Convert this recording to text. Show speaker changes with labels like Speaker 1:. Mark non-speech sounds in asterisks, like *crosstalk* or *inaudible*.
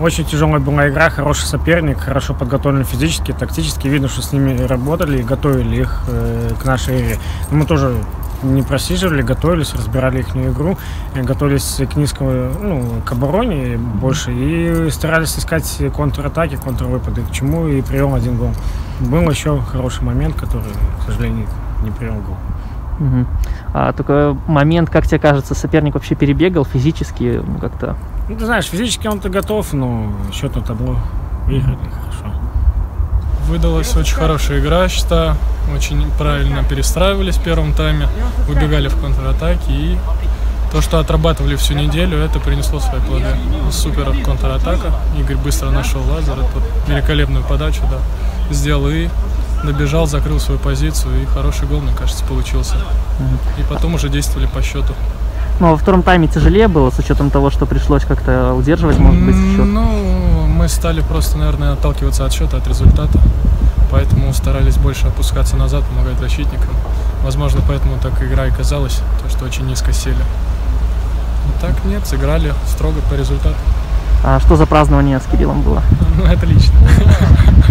Speaker 1: очень тяжелая была игра, хороший соперник, хорошо подготовлен физически, тактически. Видно, что с ними работали и готовили их э, к нашей игре. Но мы тоже не просиживали, готовились, разбирали их игру, готовились к низкому, ну, к обороне больше и старались искать контратаки, контрвыпады, к чему и привел один гол. Был еще хороший момент, который, к сожалению, не привел гол.
Speaker 2: Угу. А только момент, как тебе кажется, соперник вообще перебегал физически ну, как-то?
Speaker 1: Ну, ты знаешь, физически он-то готов, но счет на табло выиграли хорошо.
Speaker 3: Выдалась очень хорошая игра, считаю. Очень правильно перестраивались в первом тайме, выбегали в контратаки и то, что отрабатывали всю неделю, это принесло свои плоды. Супер контратака. Игорь быстро нашел лазер, эту великолепную подачу, да, сделал и добежал, закрыл свою позицию, и хороший гол, мне кажется, получился. И потом уже действовали по счету.
Speaker 2: Ну, а во втором тайме тяжелее было, с учетом того, что пришлось как-то удерживать, может быть, счет?
Speaker 3: Ну, мы стали просто, наверное, отталкиваться от счета, от результата. Поэтому старались больше опускаться назад, помогать защитникам. Возможно, поэтому так игра и казалась, то, что очень низко сели. Но так нет, сыграли строго по результату.
Speaker 2: А что за празднование с Кириллом было? *laughs*
Speaker 3: Ну, это лично. Может, *laughs* потом